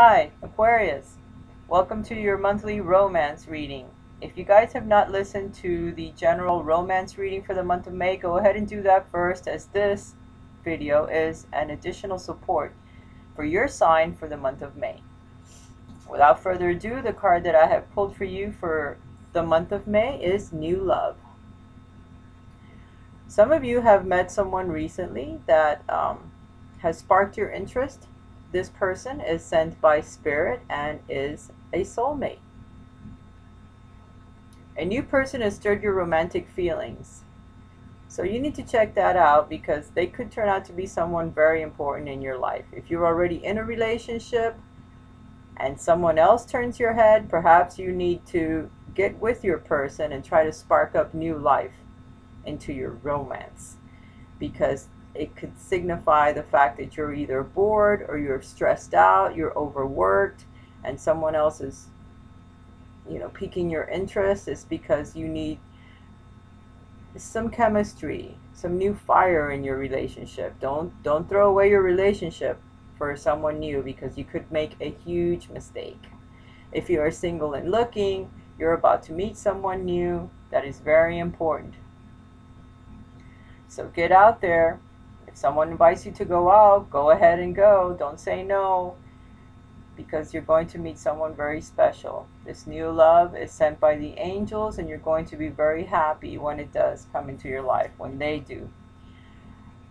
Hi, Aquarius. Welcome to your monthly romance reading. If you guys have not listened to the general romance reading for the month of May, go ahead and do that first as this video is an additional support for your sign for the month of May. Without further ado, the card that I have pulled for you for the month of May is New Love. Some of you have met someone recently that um, has sparked your interest this person is sent by spirit and is a soulmate. A new person has stirred your romantic feelings. So you need to check that out because they could turn out to be someone very important in your life. If you're already in a relationship and someone else turns your head, perhaps you need to get with your person and try to spark up new life into your romance because it could signify the fact that you're either bored or you're stressed out, you're overworked, and someone else is, you know, piquing your interest is because you need some chemistry, some new fire in your relationship. Don't don't throw away your relationship for someone new because you could make a huge mistake. If you are single and looking, you're about to meet someone new. That is very important. So get out there, someone invites you to go out, go ahead and go. Don't say no because you're going to meet someone very special. This new love is sent by the angels and you're going to be very happy when it does come into your life, when they do.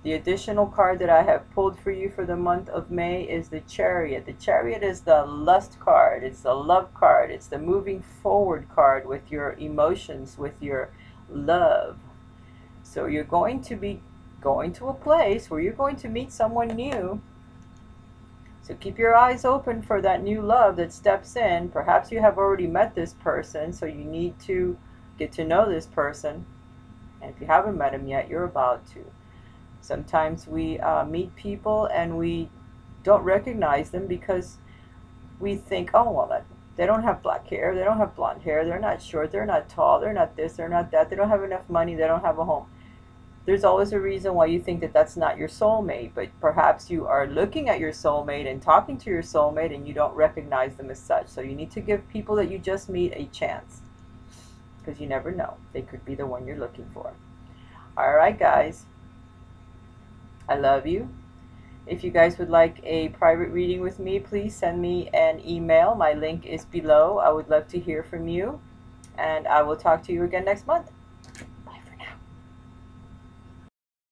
The additional card that I have pulled for you for the month of May is the Chariot. The Chariot is the lust card. It's the love card. It's the moving forward card with your emotions, with your love. So you're going to be going to a place where you're going to meet someone new. So keep your eyes open for that new love that steps in. Perhaps you have already met this person, so you need to get to know this person. And if you haven't met him yet, you're about to. Sometimes we uh, meet people and we don't recognize them because we think, oh, well, they don't have black hair, they don't have blonde hair, they're not short, they're not tall, they're not this, they're not that, they don't have enough money, they don't have a home there's always a reason why you think that that's not your soulmate, but perhaps you are looking at your soulmate and talking to your soulmate and you don't recognize them as such. So you need to give people that you just meet a chance because you never know. They could be the one you're looking for. All right, guys. I love you. If you guys would like a private reading with me, please send me an email. My link is below. I would love to hear from you. And I will talk to you again next month.